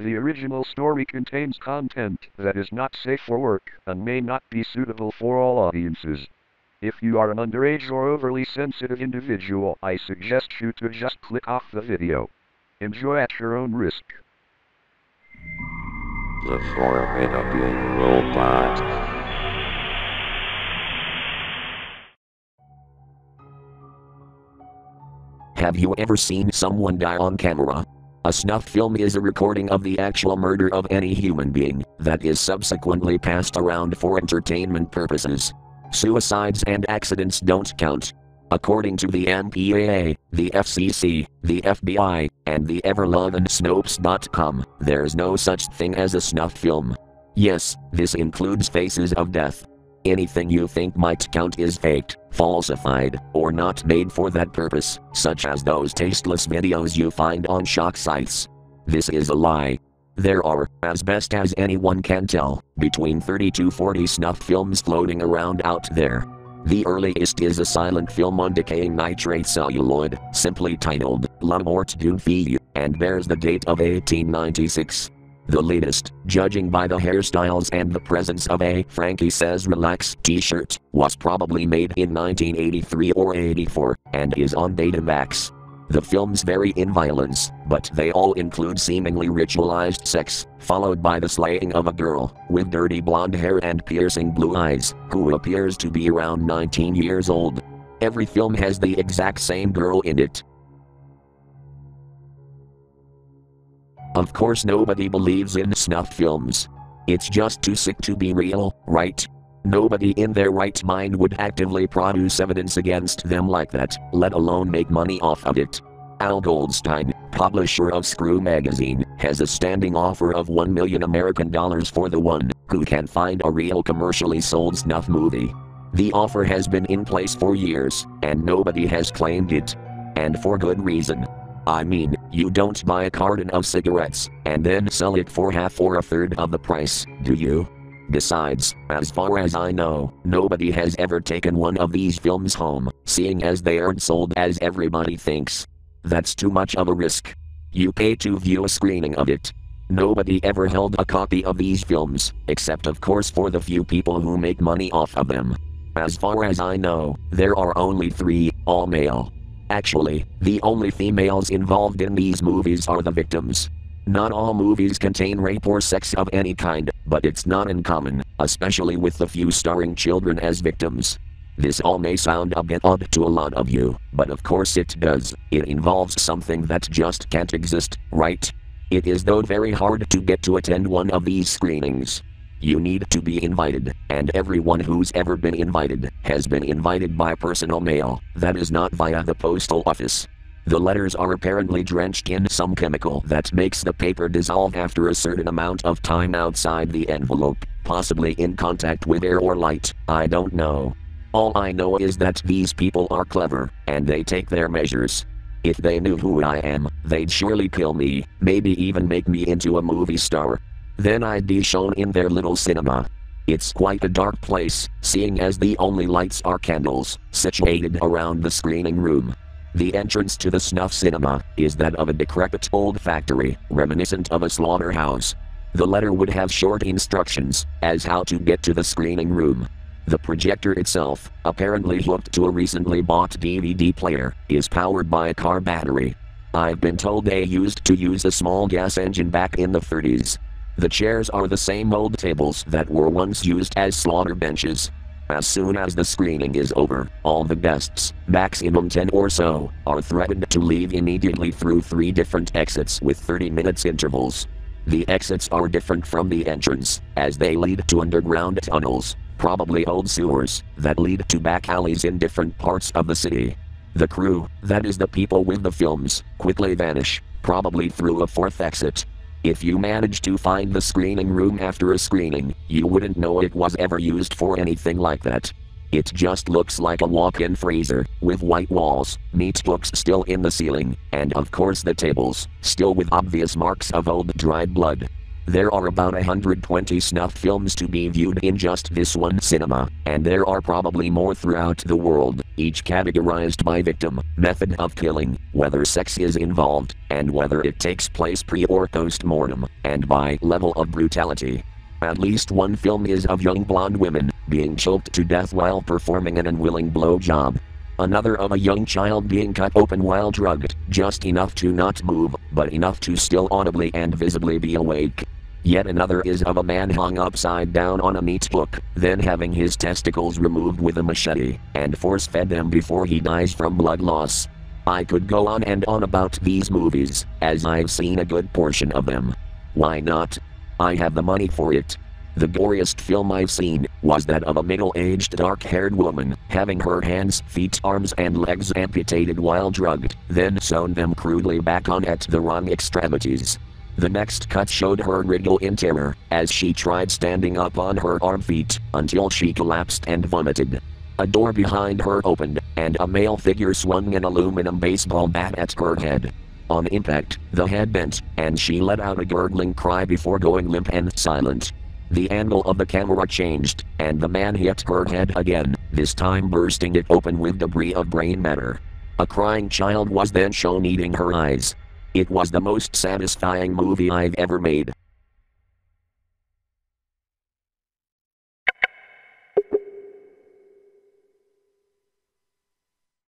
The original story contains content that is not safe for work and may not be suitable for all audiences. If you are an underage or overly sensitive individual, I suggest you to just click off the video. Enjoy at your own risk. The formidable robot. Have you ever seen someone die on camera? A snuff film is a recording of the actual murder of any human being that is subsequently passed around for entertainment purposes. Suicides and accidents don't count. According to the MPAA, the FCC, the FBI, and the Everlove and Snopes.com, there's no such thing as a snuff film. Yes, this includes Faces of Death. Anything you think might count is faked, falsified, or not made for that purpose, such as those tasteless videos you find on shock sites. This is a lie. There are, as best as anyone can tell, between 30 to 40 snuff films floating around out there. The earliest is a silent film on decaying nitrate celluloid, simply titled La Mort d'une fille, and bears the date of 1896. The latest, judging by the hairstyles and the presence of a Frankie Says Relax t shirt, was probably made in 1983 or 84, and is on Betamax. The films vary in violence, but they all include seemingly ritualized sex, followed by the slaying of a girl, with dirty blonde hair and piercing blue eyes, who appears to be around 19 years old. Every film has the exact same girl in it. Of course, nobody believes in snuff films. It's just too sick to be real, right? Nobody in their right mind would actively produce evidence against them like that, let alone make money off of it. Al Goldstein, publisher of Screw magazine, has a standing offer of 1 million American dollars for the one who can find a real commercially sold snuff movie. The offer has been in place for years, and nobody has claimed it. And for good reason. I mean, you don't buy a carton of cigarettes and then sell it for half or a third of the price, do you? Besides, as far as I know, nobody has ever taken one of these films home, seeing as they aren't sold as everybody thinks. That's too much of a risk. You pay to view a screening of it. Nobody ever held a copy of these films, except of course for the few people who make money off of them. As far as I know, there are only three, all male. Actually, the only females involved in these movies are the victims. Not all movies contain rape or sex of any kind, but it's not uncommon, especially with the few starring children as victims. This all may sound a bit odd to a lot of you, but of course it does. It involves something that just can't exist, right? It is though very hard to get to attend one of these screenings. You need to be invited, and everyone who's ever been invited has been invited by personal mail, that is not via the postal office. The letters are apparently drenched in some chemical that makes the paper dissolve after a certain amount of time outside the envelope, possibly in contact with air or light, I don't know. All I know is that these people are clever, and they take their measures. If they knew who I am, they'd surely kill me, maybe even make me into a movie star. Then I'd be shown in their little cinema. It's quite a dark place, seeing as the only lights are candles, situated around the screening room. The entrance to the snuff cinema is that of a decrepit old factory, reminiscent of a slaughterhouse. The letter would have short instructions as how to get to the screening room. The projector itself, apparently hooked to a recently bought DVD player, is powered by a car battery. I've been told they used to use a small gas engine back in the 30s. The chairs are the same old tables that were once used as slaughter benches. As soon as the screening is over, all the guests, maximum 10 or so, are threatened to leave immediately through three different exits with 30 minutes intervals. The exits are different from the entrance, as they lead to underground tunnels, probably old sewers, that lead to back alleys in different parts of the city. The crew, that is the people with the films, quickly vanish, probably through a fourth exit, if you managed to find the screening room after a screening, you wouldn't know it was ever used for anything like that. It just looks like a walk in freezer, with white walls, meat hooks still in the ceiling, and of course the tables, still with obvious marks of old dried blood. There are about 120 snuff films to be viewed in just this one cinema, and there are probably more throughout the world, each categorized by victim, method of killing, whether sex is involved, and whether it takes place pre or post mortem, and by level of brutality. At least one film is of young blonde women being choked to death while performing an unwilling blowjob. Another of a young child being cut open while drugged, just enough to not move, but enough to still audibly and visibly be awake. Yet another is of a man hung upside down on a meat hook, then having his testicles removed with a machete, and force fed them before he dies from blood loss. I could go on and on about these movies, as I've seen a good portion of them. Why not? I have the money for it. The goriest film I've seen was that of a middle aged dark haired woman having her hands, feet, arms, and legs amputated while drugged, then sewn them crudely back on at the wrong extremities. The next cut showed her wriggle in terror as she tried standing up on her arm feet until she collapsed and vomited. A door behind her opened, and a male figure swung an aluminum baseball bat at her head. On impact, the head bent, and she let out a gurgling cry before going limp and silent. The angle of the camera changed, and the man hit her head again, this time bursting it open with debris of brain matter. A crying child was then shown eating her eyes. It was the most satisfying movie I've ever made.